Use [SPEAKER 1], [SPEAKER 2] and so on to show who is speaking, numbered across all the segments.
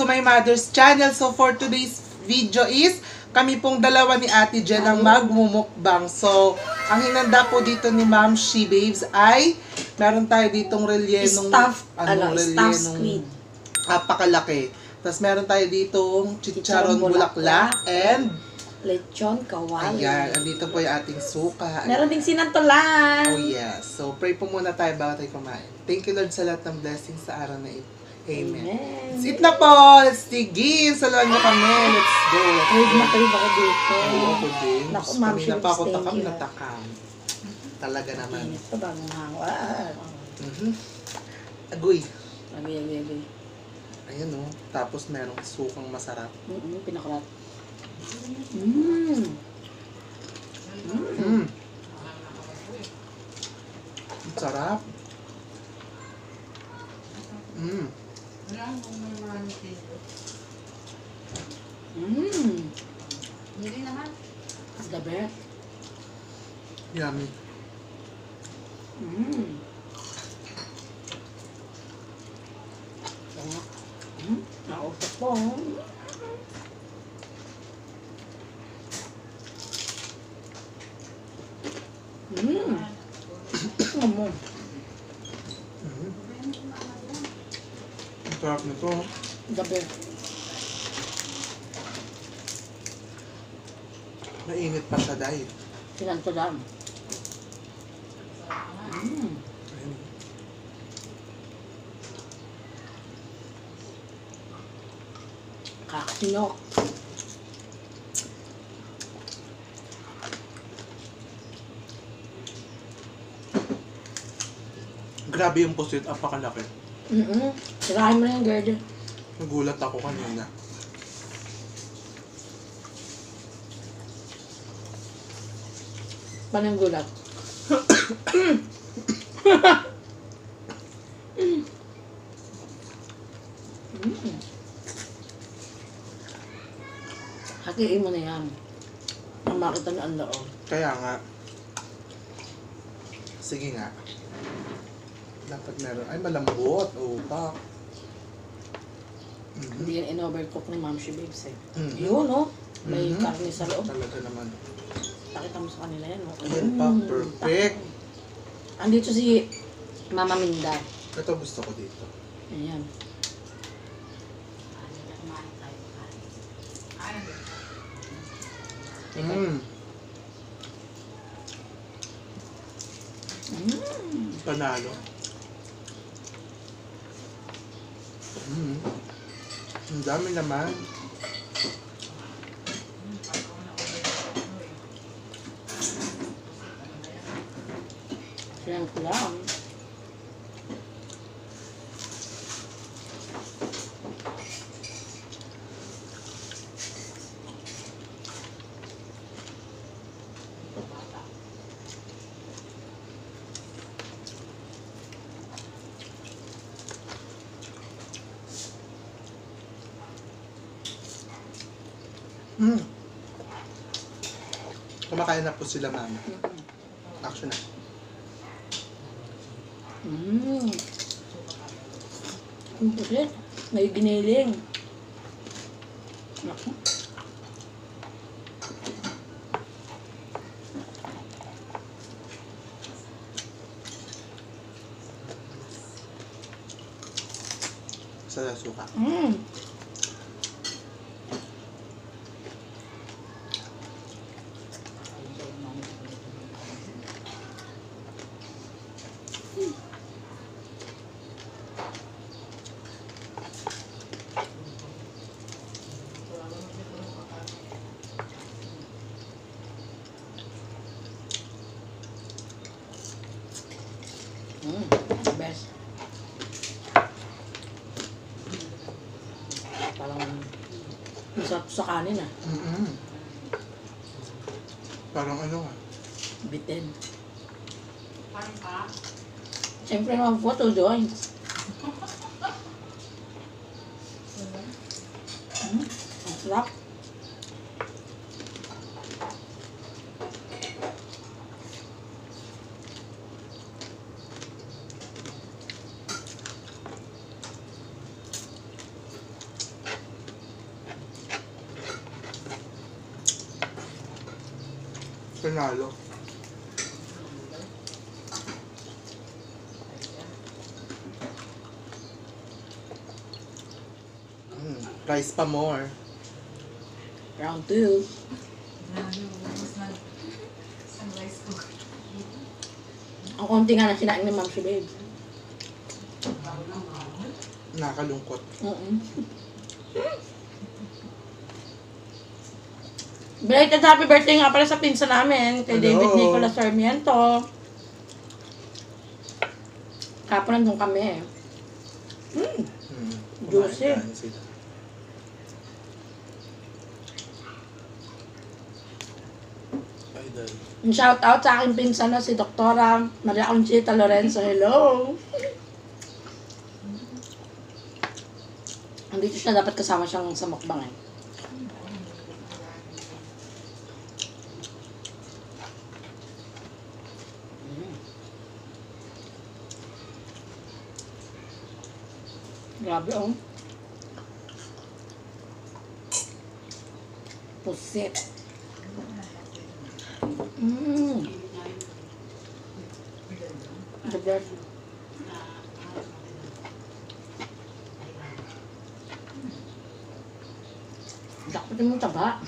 [SPEAKER 1] to my mother's channel. So for today's video is, kami pong dalawa ni Ate Jen ang magmumukbang. So, ang hinanda po dito ni Ma'am She Babes ay, meron tayo ditong relyenong,
[SPEAKER 2] Stuffed, ano, stuffed
[SPEAKER 1] relyenong
[SPEAKER 2] squid.
[SPEAKER 1] Napakalaki. Tapos meron tayo ditong chicharon bulaklak. and
[SPEAKER 2] Lechon, kawali.
[SPEAKER 1] ayan, andito po yung ating suka.
[SPEAKER 2] Meron ding sinantolan.
[SPEAKER 1] Oh yes. So pray po muna tayo bago tayo kumain. Thank you Lord sa lahat ng blessings sa araw na ito. Amen.
[SPEAKER 2] Amen.
[SPEAKER 1] Let's eat na po! Let's digin! Saluhan niyo kami. Let's go! Go.
[SPEAKER 2] na crave ako dito.
[SPEAKER 1] Oo, ako din.
[SPEAKER 2] Naku, Ma'am Shubes,
[SPEAKER 1] pa ako takam na takam. Talaga naman.
[SPEAKER 2] Init pa bagong hangwan.
[SPEAKER 1] Mhm. Agoy.
[SPEAKER 2] Abi, abi, abi.
[SPEAKER 1] Ayan o. Tapos merong sukang masarap.
[SPEAKER 2] Mm-mm, pinakulat. Mmm.
[SPEAKER 1] Mm. Ang sarap. Mm.
[SPEAKER 2] Mmm.
[SPEAKER 3] Hindi naman.
[SPEAKER 2] The best.
[SPEAKER 1] Yummy.
[SPEAKER 2] Mmm. Mm. Nausap po. Mmm. Ano?
[SPEAKER 1] Mm. Ang sarap nito.
[SPEAKER 2] Best.
[SPEAKER 1] Mainit pa siya dahil.
[SPEAKER 2] Sinantolan. Mmm. Kakasinok.
[SPEAKER 1] Grabe yung pusit. Apakalaki.
[SPEAKER 2] Mm-mm. Sirahin mo na yung girl.
[SPEAKER 1] Nagulat ako kanina.
[SPEAKER 2] Paano yung gulat? Hatiin mo na yan. Ang makita na ang loob.
[SPEAKER 1] Kaya nga. Sige nga. Dapat meron. Ay, malambot. Upak. Mhm.
[SPEAKER 2] Hindi yan in-overcook ni Ma'am She Babes eh.
[SPEAKER 1] Mhm.
[SPEAKER 2] Yun, no? May
[SPEAKER 1] Mhm.
[SPEAKER 2] karne sa loob.
[SPEAKER 1] Talaga naman.
[SPEAKER 2] Pakita mo sa kanila yan, no?
[SPEAKER 1] Ayan pa,
[SPEAKER 2] Mm.
[SPEAKER 1] perfect.
[SPEAKER 2] Andito si Mama Minda.
[SPEAKER 1] Ito gusto ko dito.
[SPEAKER 2] Ayan.
[SPEAKER 1] Mm.
[SPEAKER 2] Mm.
[SPEAKER 1] Panalo. Mm. Ang dami naman.
[SPEAKER 2] Ko lang.
[SPEAKER 1] Mm. Kumakain na po sila, mama. Action na.
[SPEAKER 2] Mm. Ang pusit. May giniling. Naku.
[SPEAKER 1] Sa suka.
[SPEAKER 2] Mm. Mm. The best. Parang masarap sa kanin ah.
[SPEAKER 1] Mm-mm. Parang ano ah.
[SPEAKER 2] Bitin.
[SPEAKER 3] Parang pa.
[SPEAKER 2] Siyempre naman po, two joints. Mm. Ang sarap.
[SPEAKER 1] Panalo. Mm, rice pa more.
[SPEAKER 2] Round two.
[SPEAKER 3] Grabe, ubus na. Ang
[SPEAKER 2] konti nga na sinain ni Ma'am si Babe.
[SPEAKER 1] Nakakalungkot.
[SPEAKER 2] Mm-mm. Belated happy birthday nga pala sa pinsa namin, kay
[SPEAKER 1] Hello.
[SPEAKER 2] David Nicolas Sarmiento. Kapon nandun kami eh. Mm.
[SPEAKER 1] Mm,
[SPEAKER 2] Juicy.
[SPEAKER 1] Idol.
[SPEAKER 2] Shout out sa aking pinsa na si Doktora Maria Conchita Lorenzo. Hello! Andito siya, dapat kasama siyang sa mukbang eh. Mm. Grabe oh. Pusit. Mmm. The best. Dapat yung taba.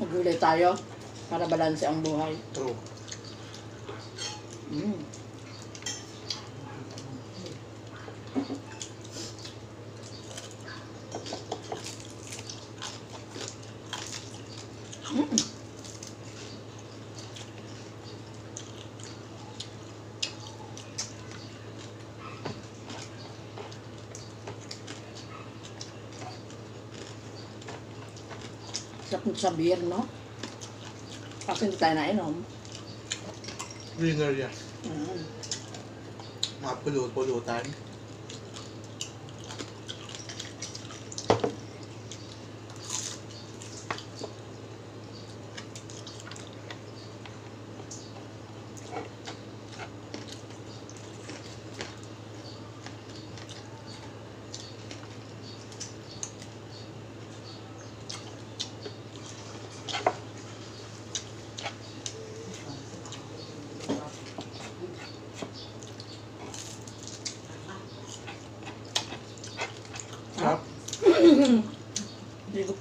[SPEAKER 2] Magulay tayo para balanse ang buhay.
[SPEAKER 1] True.
[SPEAKER 2] Mm. Mm. Sarap nito sa beer, no? Kasi hindi tayo nainom.
[SPEAKER 1] Winner yan.
[SPEAKER 2] Mm.
[SPEAKER 1] Mga pulot-pulutan. Sarap.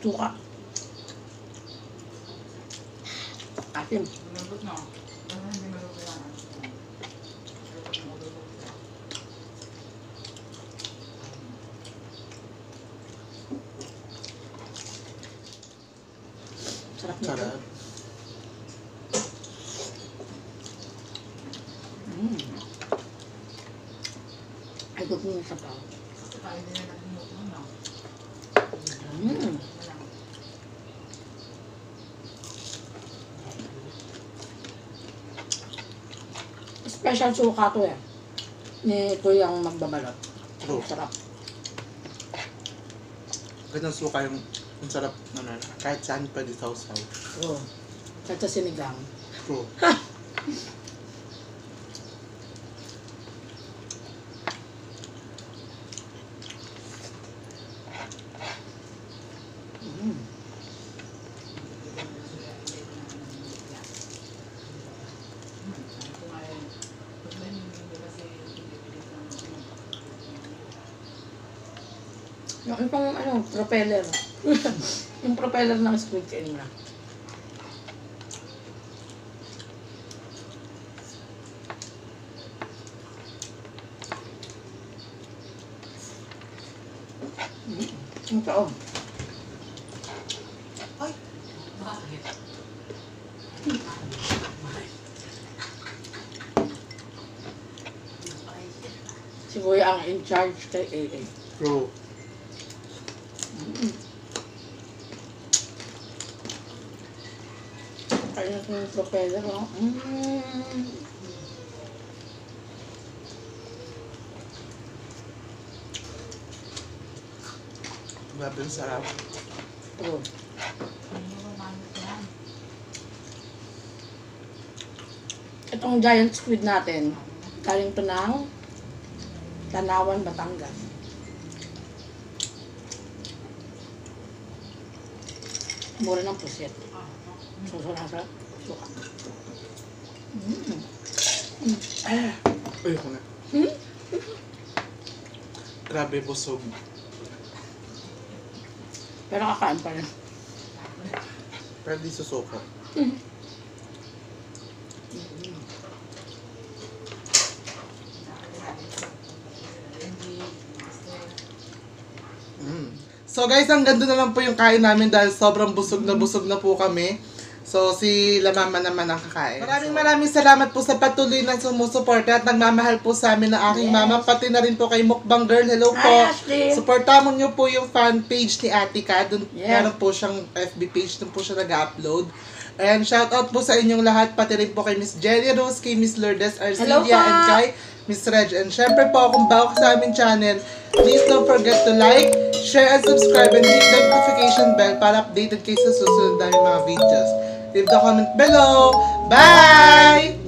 [SPEAKER 2] Suka. Asim.
[SPEAKER 3] Malambot na.
[SPEAKER 2] Sarap.
[SPEAKER 1] Sarap.
[SPEAKER 2] Mm. Ay, gusto mo sa pao.
[SPEAKER 3] Kasi tayo din na nagmumot mo, no?
[SPEAKER 2] Mm.
[SPEAKER 3] Wala.
[SPEAKER 2] Special suka to eh. Ni Kuyang magbabalot.
[SPEAKER 1] True.
[SPEAKER 2] Sarap.
[SPEAKER 1] Ganyan suka yung ang sarap naman. Kahit saan pwede sausaw.
[SPEAKER 2] Oo. Kahit sa sinigang.
[SPEAKER 1] True.
[SPEAKER 2] Mm. Yung itong ano, propeller. yung propeller ng squid kain na. Yung taong.
[SPEAKER 3] Bakit?
[SPEAKER 2] Si Kuya ang in charge kay AA.
[SPEAKER 1] True.
[SPEAKER 2] Kaya ito yung propeller, oh. Mm.
[SPEAKER 1] Grabe ang sarap.
[SPEAKER 3] Yan.
[SPEAKER 2] Itong giant squid natin, galing to ng Tanawan, Batangas. Mura ng pusit. Suka. Mm.
[SPEAKER 1] Ay, ako na. Grabe, busog.
[SPEAKER 2] Pero kakain pa rin.
[SPEAKER 1] Pero di susuko. Mm. So guys, hanggang doon na lang po yung kain namin dahil sobrang busog na busog na po kami. So si La Mama naman ang kakain. Maraming maraming salamat po sa patuloy na sumusuporta at nagmamahal po sa amin ng aking
[SPEAKER 2] Yes.
[SPEAKER 1] mama, pati na rin po kay Mukbang Girl. Hello po.
[SPEAKER 2] Hi, Ashley.
[SPEAKER 1] Supportahan niyo po yung fan page ni Atika. Doon
[SPEAKER 2] Yes.
[SPEAKER 1] meron po siyang FB page, doon po siya nag-upload. And shout out po sa inyong lahat, pati rin po kay Miss Jelly Rose, kay Miss Lourdes
[SPEAKER 2] po.
[SPEAKER 1] and kay Miss Reg. And syempre po, kung bago sa aming channel, please don't forget to like, share, and subscribe, and hit the notification bell para updated kayo sa susunod namin mga videos. Leave the comment below. Bye!